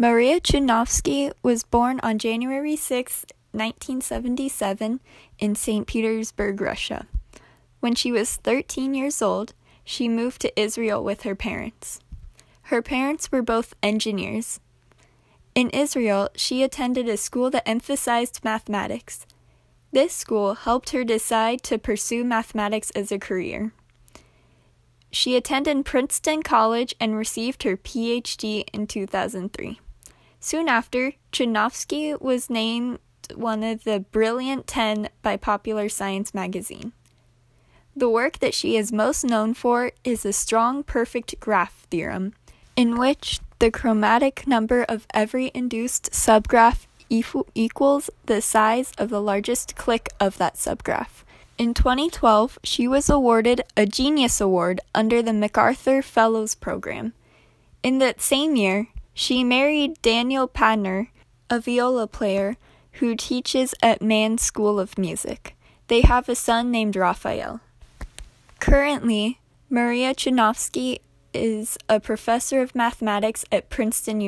Maria Chudnovsky was born on January 6, 1977, in St. Petersburg, Russia. When she was 13 years old, she moved to Israel with her parents. Her parents were both engineers. In Israel, she attended a school that emphasized mathematics. This school helped her decide to pursue mathematics as a career. She attended Princeton College and received her PhD in 2003. Soon after, Chudnovsky was named one of the Brilliant 10 by Popular Science magazine. The work that she is most known for is the strong perfect graph theorem, in which the chromatic number of every induced subgraph equals the size of the largest clique of that subgraph. In 2012, she was awarded a Genius Award under the MacArthur Fellows Program. In that same year, she married Daniel Panner, a viola player who teaches at Mann School of Music. They have a son named Raphael. Currently, Maria Chudnovsky is a professor of mathematics at Princeton